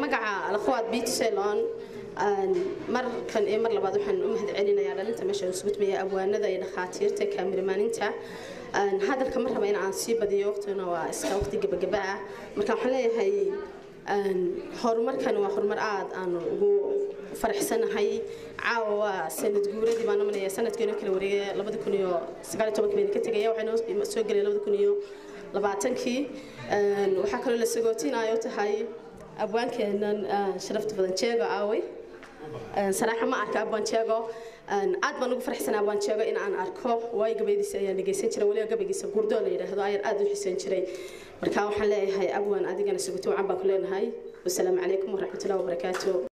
magaca alakhawaad beauty salon markan iyo mar labaad waxaan u mahad celinayaa dhalinta meesha isugu timaya abwaanada iyo dhakhaatiirta kaamirmaaninta hadalka ma raba in aan sii badiyo waqtiguna waa iska waqti gabagaba ah. Marka waxaan leeyahay horumarkan waa horumar aad aan ugu faraxsanahay. Caawa waa sanad guuradii baan nomanaya sanadkeena kala wareegaya labada kun iyo sagaal iyo tobanka bayna ka tegaya waxay soo gelaya labada kun iyo labaatankii. Waxaa kaloo la sagootinaayo tahay abwaankeenan sharafta badan jeego aaway saraaxa ma arka abwaan jeego. Aad baan ugu farxsanaa abwaan jeego in aan arko. Waayo gabaydiisa ayaan dhegeysan jiray waliba gabaygiisa gurdo la yidhaahdo ayaan aad u xiisan jiray. Marka waxaan leeyahay abwaan adigana sagoto wacan baan ku leenahay. Wasalaamu calaykum waraxmatullahi wabarakaatu